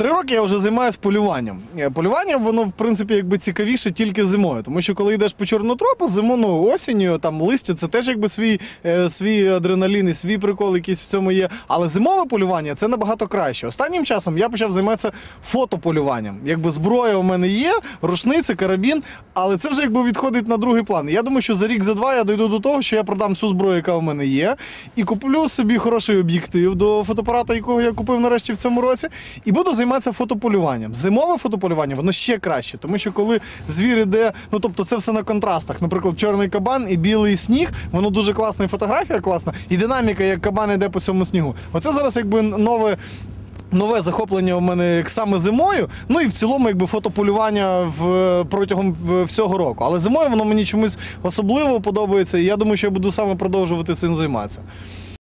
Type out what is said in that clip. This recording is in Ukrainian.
Три роки я вже займаюся полюванням. Е, Полювання, воно, в принципі, якби цікавіше тільки зимою. Тому що коли йдеш по чорнотропу, зиму, ну, осінню, там листя, це теж якби свій, е, свій адреналін і свій прикол якийсь в цьому є. Але зимове полювання це набагато краще. Останнім часом я почав займатися фотополюванням. Якби зброя у мене є, рушниця, карабін, але це вже якби відходить на другий план. Я думаю, що за рік, за два я дойду до того, що я продам всю зброю, яка у мене є, і куплю собі хороший об'єктив до фотоапарата, якого я купив нарешті в цьому році, і буду займатися фотополюванням. Зимове фотополювання воно ще краще, тому що коли звір іде, ну тобто це все на контрастах. Наприклад, чорний кабан і білий сніг, воно дуже класна і фотографія класна, і динаміка, як кабан іде по цьому снігу. Оце зараз якби нове. Нове захоплення у мене як саме зимою, ну і в цілому, якби фотополювання в протягом всього року. Але зимою воно мені чомусь особливо подобається, і я думаю, що я буду саме продовжувати цим займатися.